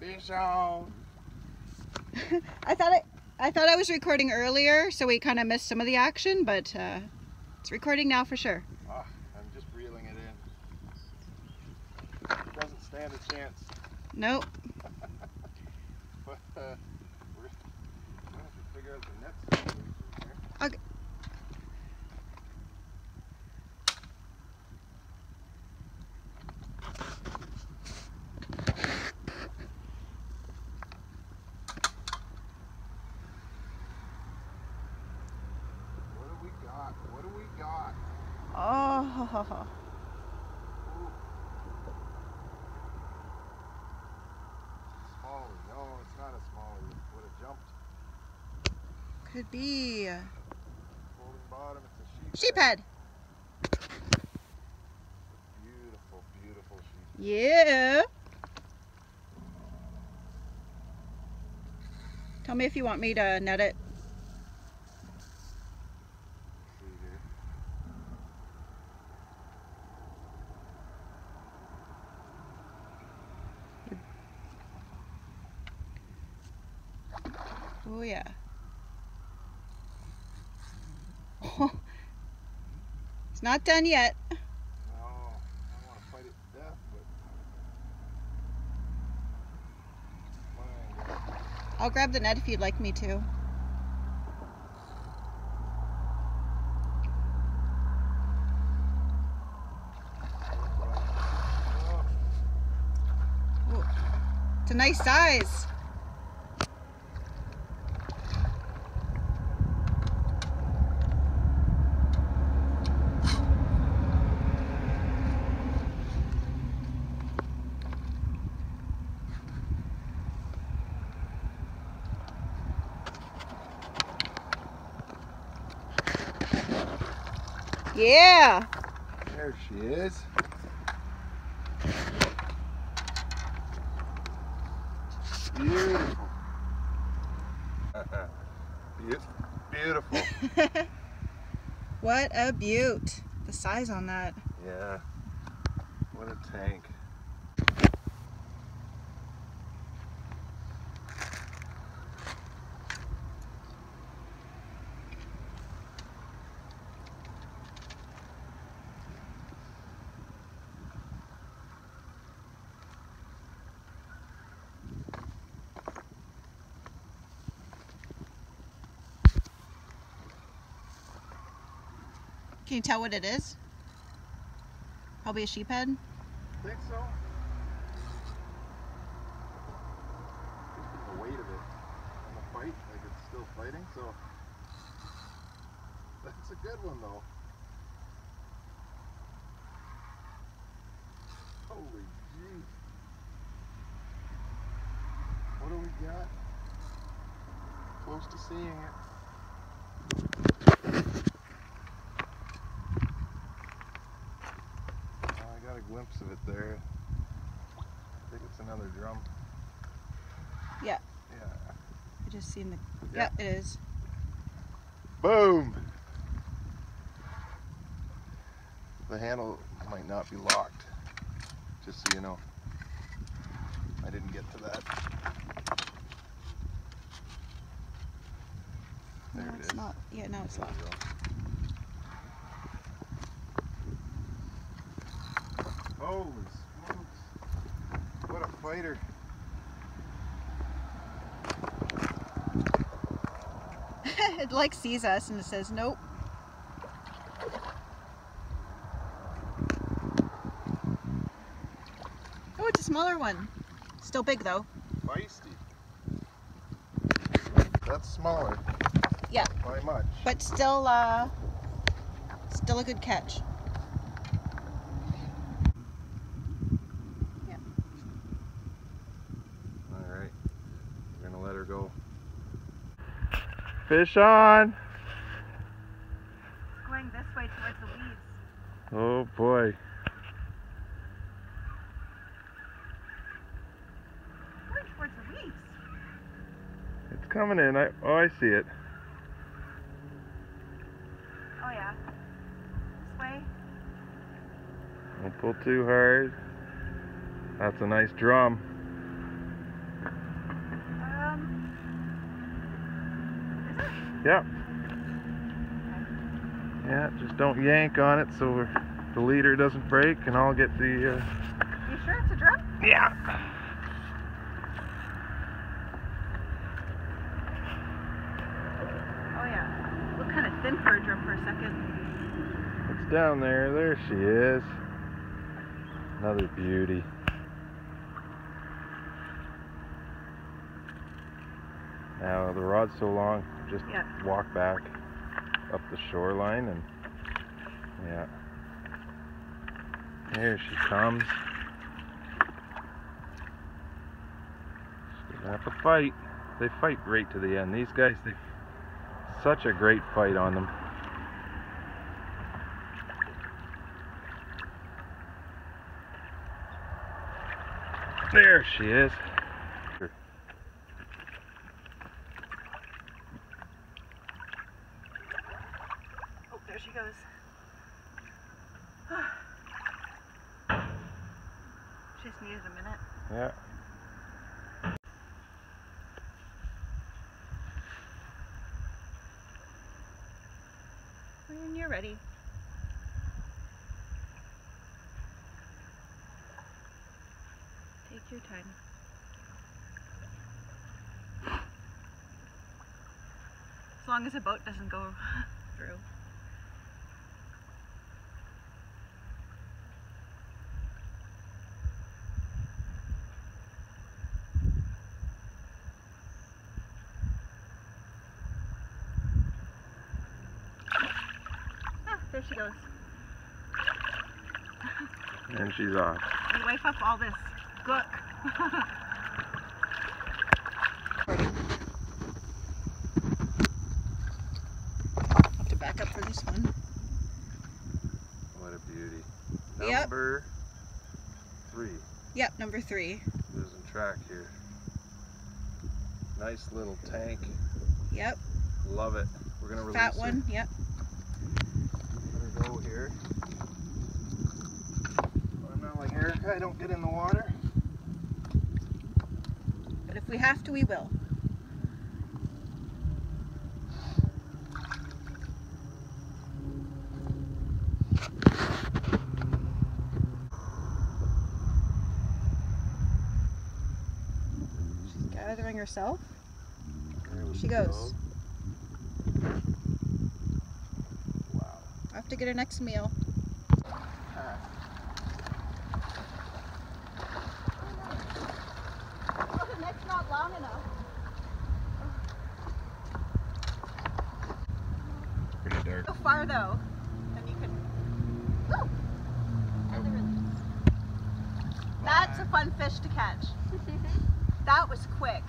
Fish on. I thought I, I thought I was recording earlier, so we kind of missed some of the action, but uh, it's recording now for sure. Ah, I'm just reeling it in. It doesn't stand a chance. Nope. But uh, we're gonna have to figure out the net situation here. Okay. What do we got? What do we got? Oh, Smallie. No, it's not a smallie. It would have jumped. could be Folding bottom. It's a sheep sheep. head. Beautiful, beautiful sheep. Yeah. Tell me if you want me to net it. See here. Oh yeah. it's not done yet. No, I don't want to fight it to death, but. One angle. I'll grab the net if you'd like me to. Oh, It's a nice size. Yeah. there she is. Beautiful. Beau- Beautiful. what a beaut. The size on that. Yeah. What a tank. Can you tell what it is? Probably a sheephead. Think so? The weight of it and the fight, like it's still fighting, so that's a good one though. Holy jeez. What do we got? Close to seeing it. Oh, I got a glimpse of it there. I think it's another drum. Yeah. Yeah. I just seen the. Yeah. Yeah, it is. Boom! The handle might not be locked, just so you know. I didn't get to that. There no, it it's is. not. Yeah, no, it's locked. we go. Holy smokes. What a fighter. it like sees us and it says nope. Oh, it's a smaller one. Still big though. Feisty. That's smaller. Yeah. By much. But still, uh, still a good catch. Alright. We're gonna let her go. Fish on! Going this way towards the weeds. Oh boy. Going towards the weeds. It's coming in. I oh I see it. Oh yeah. This way. Don't pull too hard. That's a nice drum. Yep. Yeah, just don't yank on it so the leader doesn't break and I'll get the, uh... You sure it's a drum? Yeah. Oh yeah. Look kind of thin for a drum for a second. It's down there. There she is. Another beauty. Now the rod's so long, just walk back up the shoreline and yeah. Here she comes. She's gonna have to fight. They fight right to the end. These guys, they such a great fight on them. There she is. Oh, there she goes. just needed a minute. Yeah. When you're ready. Take your time. As long as a boat doesn't go through. Ah, there she goes. And she's off. We wipe up all this gook. have to back up for this one. What a beauty. Yep. Number three. Yep, number three. Losing track here. Nice little tank. Yep, Love it. We're gonna release fat her. one. Yep. Let her go here. I'm not I don't get in the water. But if we have to, we will. She's gathering herself. There She goes. Wow. I have to get her next meal. the neck's not long enough. Pretty dark. Go far though, then you can. Woo! And the release. That's a fun fish to catch. that was quick.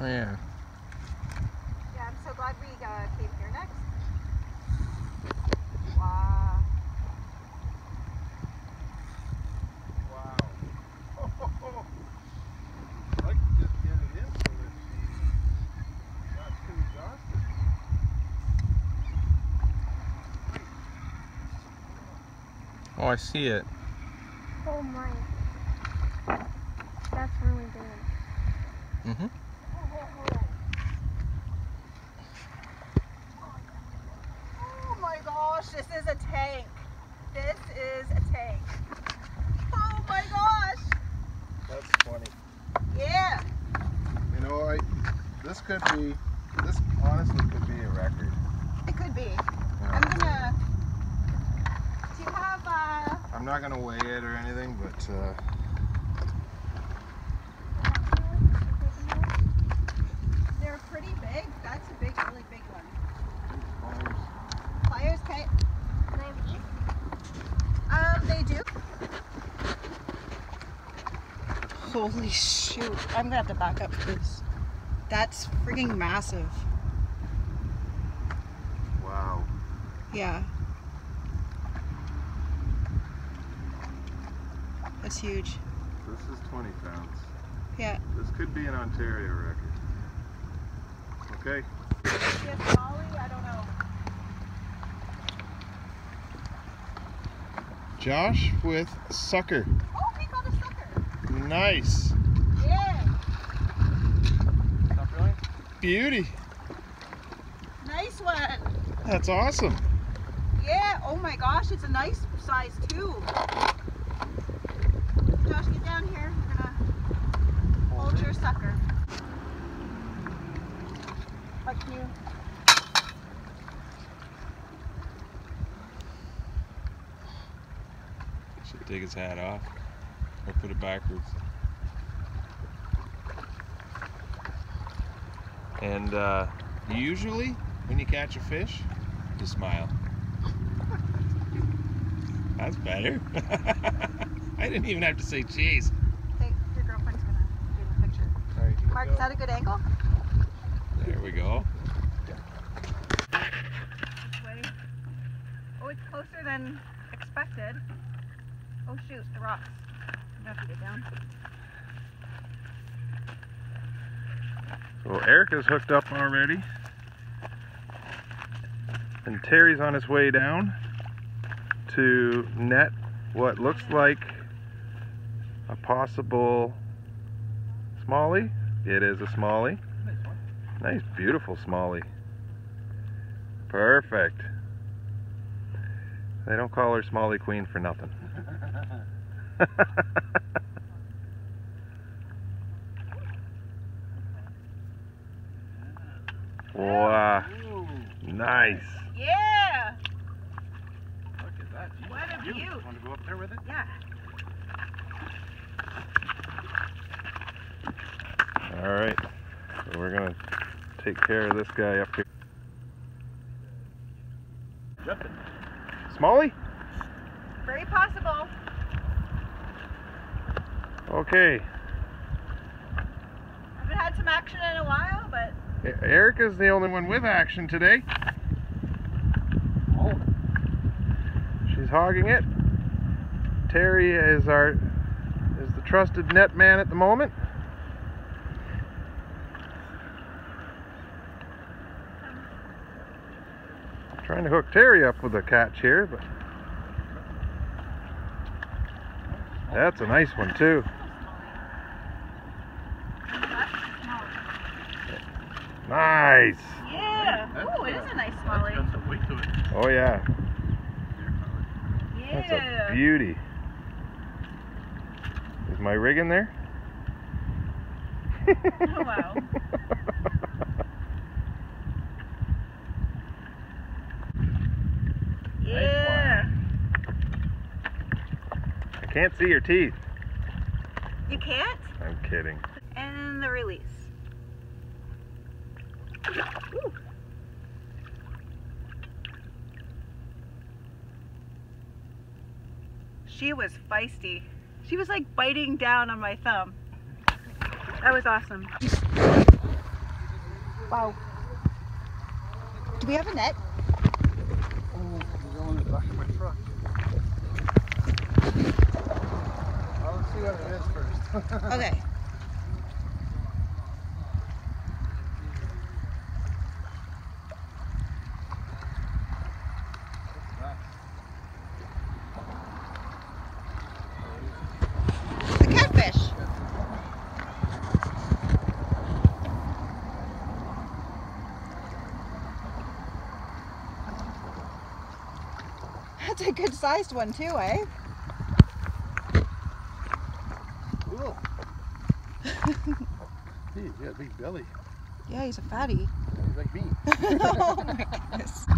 Oh yeah. Yeah, I'm so glad we uh, came here next. Wow. Wow. Oh. I just get it in not too exhausted. Oh, I see it. Oh my. That's really big. Mm-hmm. A tank. This is a tank. Oh my gosh. That's funny. Yeah. You know, I, this could be, this honestly could be a record. It could be. you I'm gonna. Do you have uh? I'm not gonna weigh it or anything, but uh, They're pretty big. That's a big, really big one. pliers. Pliers, okay. Can I have these? Um, they do. Holy shoot! I'm gonna have to back up because that's freaking massive. wow. Yeah. That's huge. This is 20 pounds. Yeah. This could be an Ontario record. Okay. Yes, Molly, I don't know. Josh with sucker. Oh, we got a sucker. Nice. Yeah. Not really? Beauty. Nice one. That's awesome. Yeah. Oh my gosh, it's a nice size too. Josh, get down here. We're gonna hold your sucker. Up you. Should take his hat off. Or put it backwards. And uh, usually, when you catch a fish, you smile. That's better. I didn't even have to say cheese. Hey, your girlfriend's gonna do the picture. All right, Mark, go. is that a good angle? There we go. Way. Oh, it's closer than expected. Oh shoot, the rocks. So Erica's hooked up already. And Terry's on his way down to net what looks like a possible smallie. It is a smallie. Nice, beautiful smallie. Perfect. They don't call her Smallie Queen for nothing. wow. Nice. Yeah! Look at that. What a view. Want to go up there with it? Yeah. All right. So we're gonna take care of this guy up here. Jumping. Smallie? Very possible. Okay. I haven't had some action in a while, but Erica's the only one with action today. Oh. She's hogging it. Terry is our is the trusted net man at the moment. Trying to hook Terry up with a catch here, but that's a nice one too. Nice. yeah. Oh, it is a nice smallie. some weight to it. Oh yeah, Yeah. that's a beauty. Is my rig in there? Oh, wow. Yeah. I can't see your teeth. You can't? I'm kidding. And the release. Ooh. She was feisty. She was like biting down on my thumb. That was awesome. Wow. Do we have a net? Go in the back of my truck. Well, let's see what it is first. Okay. That's a good sized one too, eh? Cool. He's got a big belly. Yeah, he's a fatty. He's like me. oh my goodness.